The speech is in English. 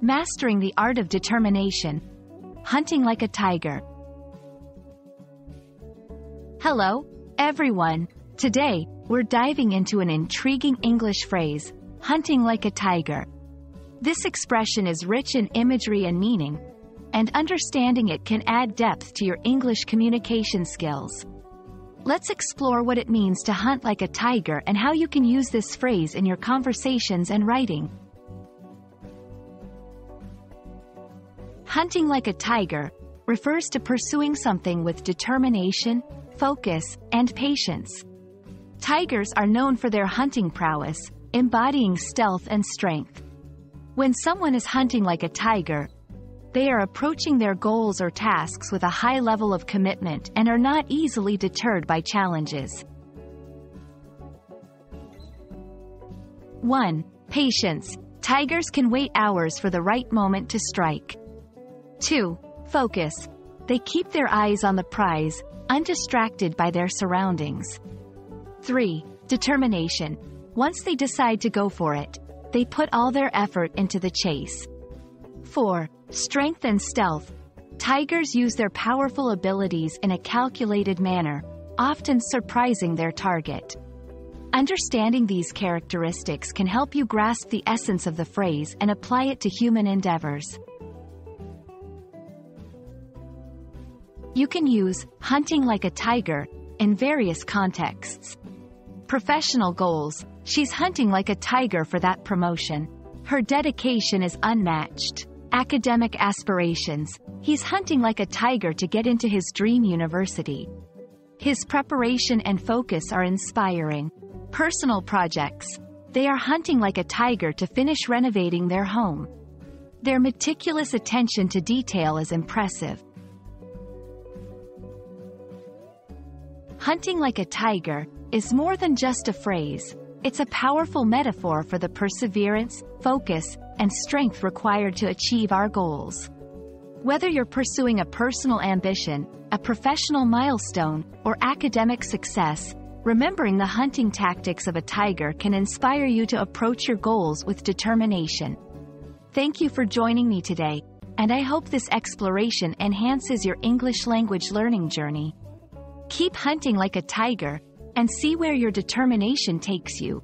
Mastering the Art of Determination. Hunting like a Tiger. Hello, everyone. Today, we're diving into an intriguing English phrase, hunting like a tiger. This expression is rich in imagery and meaning, and understanding it can add depth to your English communication skills. Let's explore what it means to hunt like a tiger and how you can use this phrase in your conversations and writing. Hunting like a tiger refers to pursuing something with determination, focus, and patience. Tigers are known for their hunting prowess, embodying stealth and strength. When someone is hunting like a tiger, they are approaching their goals or tasks with a high level of commitment and are not easily deterred by challenges. 1. Patience. Tigers can wait hours for the right moment to strike. 2. Focus. They keep their eyes on the prize, undistracted by their surroundings. 3. Determination. Once they decide to go for it, they put all their effort into the chase. 4. Strength and stealth. Tigers use their powerful abilities in a calculated manner, often surprising their target. Understanding these characteristics can help you grasp the essence of the phrase and apply it to human endeavors. You can use hunting like a tiger in various contexts. Professional goals. She's hunting like a tiger for that promotion. Her dedication is unmatched. Academic aspirations. He's hunting like a tiger to get into his dream university. His preparation and focus are inspiring. Personal projects. They are hunting like a tiger to finish renovating their home. Their meticulous attention to detail is impressive. Hunting like a tiger is more than just a phrase. It's a powerful metaphor for the perseverance, focus, and strength required to achieve our goals. Whether you're pursuing a personal ambition, a professional milestone, or academic success, remembering the hunting tactics of a tiger can inspire you to approach your goals with determination. Thank you for joining me today, and I hope this exploration enhances your English language learning journey. Keep hunting like a tiger, and see where your determination takes you.